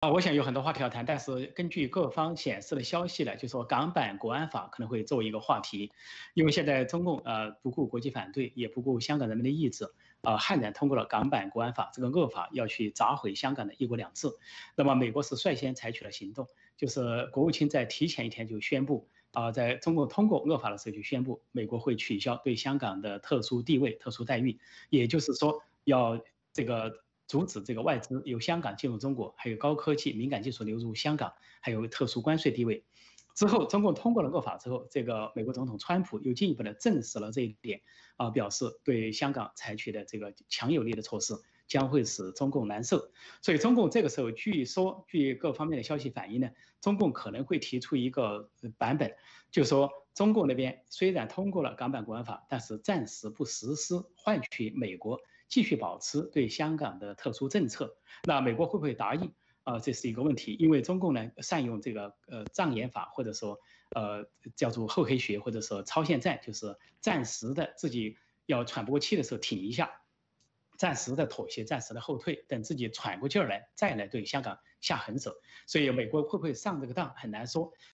啊，我想有很多话题要谈，但是根据各方显示的消息呢，就说港版国安法可能会作为一个话题，因为现在中共呃不顾国际反对，也不顾香港人民的意志，呃悍然通过了港版国安法这个恶法，要去砸毁香港的一国两制。那么美国是率先采取了行动，就是国务卿在提前一天就宣布，啊，在中国通过恶法的时候就宣布，美国会取消对香港的特殊地位、特殊待遇，也就是说要这个。阻止这个外资由香港进入中国，还有高科技敏感技术流入香港，还有特殊关税地位。之后，中共通过了恶法之后，这个美国总统川普又进一步的证实了这一点，啊，表示对香港采取的这个强有力的措施将会使中共难受。所以，中共这个时候据说，据各方面的消息反映呢，中共可能会提出一个版本，就说中共那边虽然通过了港版国安法，但是暂时不实施，换取美国。继续保持对香港的特殊政策，那美国会不会答应啊？这是一个问题，因为中共呢善用这个呃障眼法，或者说呃叫做厚黑学，或者说超限战，就是暂时的自己要喘不过气的时候挺一下，暂时的妥协，暂时的后退，等自己喘过劲儿来再来对香港下狠手。所以美国会不会上这个当很难说。